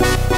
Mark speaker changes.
Speaker 1: Bye.